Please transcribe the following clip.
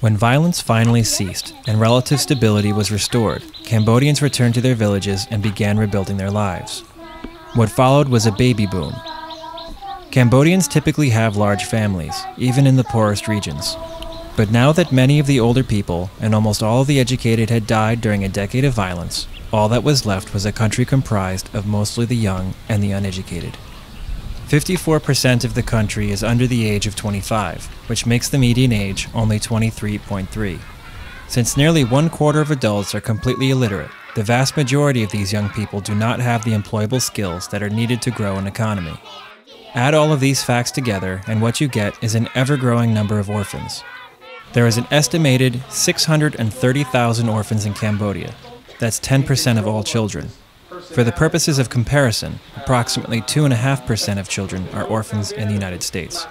When violence finally ceased and relative stability was restored, Cambodians returned to their villages and began rebuilding their lives. What followed was a baby boom. Cambodians typically have large families, even in the poorest regions. But now that many of the older people and almost all of the educated had died during a decade of violence, all that was left was a country comprised of mostly the young and the uneducated. 54% of the country is under the age of 25, which makes the median age only 23.3. Since nearly one quarter of adults are completely illiterate, the vast majority of these young people do not have the employable skills that are needed to grow an economy. Add all of these facts together, and what you get is an ever growing number of orphans. There is an estimated 630,000 orphans in Cambodia. That's 10% of all children. For the purposes of comparison, approximately 2.5% of children are orphans in the United States.